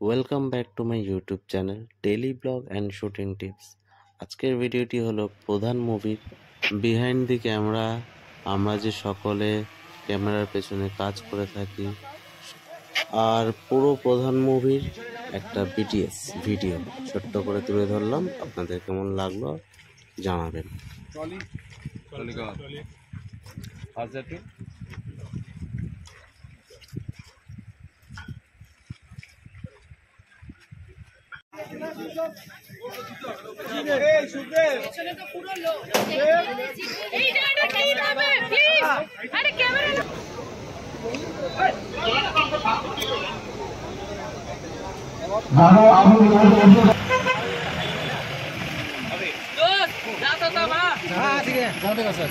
Welcome back to my YouTube channel daily vlog and shooting tips আজকের ভিডিওটি হলো প্রধান মুভির বিহাইন্ড দি ক্যামেরা আমরা যে সকলে ক্যামেরার পেছনে কাজ করে থাকি আর পুরো প্রধান মুভির একটা বিটিএস ভিডিও ছোট্ট করে তুলে ধরলাম আপনাদের কেমন লাগল জানাবেন। আরে ক্যামেরা ভালো আপনি हाँ ठीक है जाने का सर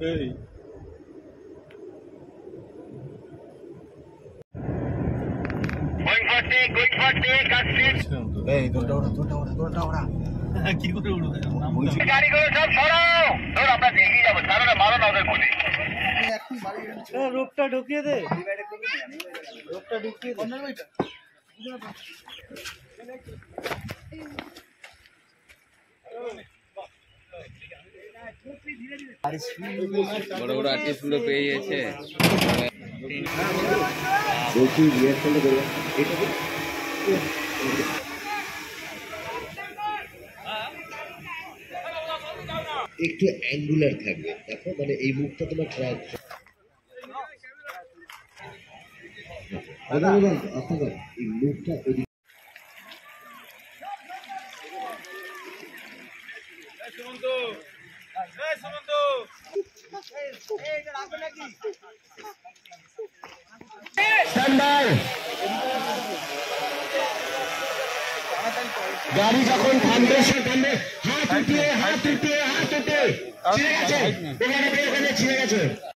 এই। জায়গাটা কি যাবে। প্লিজ আরে ক্যামেরা রূপটা ঢুকিয়ে দে। রূপটা ঢুকিয়ে দে। বড় বড় আর্টিস্টগুলো পেয়ে গেছে। একটু অ্যাঙ্গুলার থাকবে। দেখো মানে এই মুখটা তোমার ট্রাই আপনার এই মুখটা গাড়ি যখন থামবে, সে থামবে। হাত উঠিয়ে হাত উঠিয়ে হাত উঠিয়ে। ছিঁড়ে গেছে। এখানে গেছে।